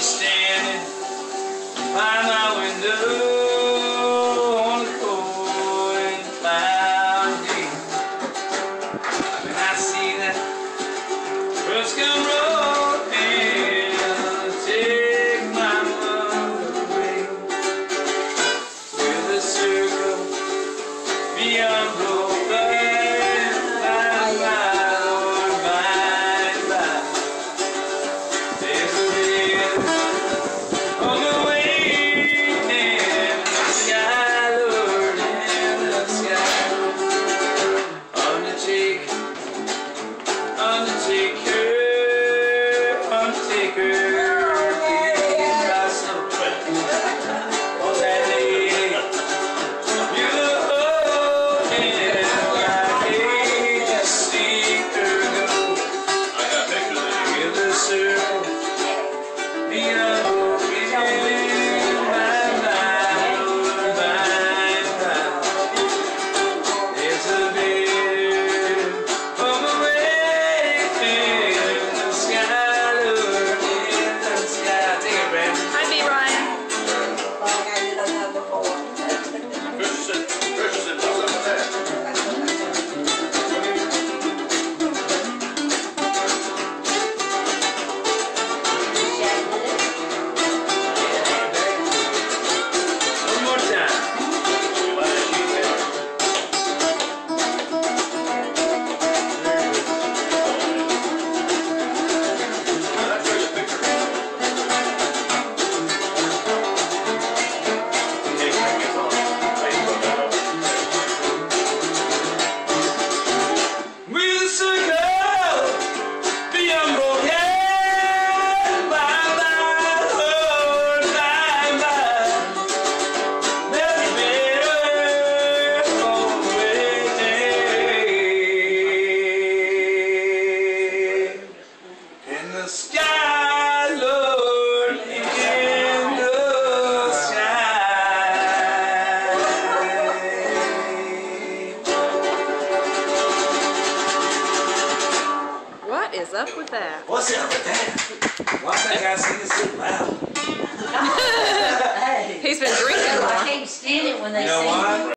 was standing by my window on the cold and cloudy day. And I see that birds come rolling and take my love away with a circle beyond blue. 哎呀。What is up with that? What's up with that? Why's that guy singing so loud? Hey, He's been drinking I can't stand it when they You know sing. why?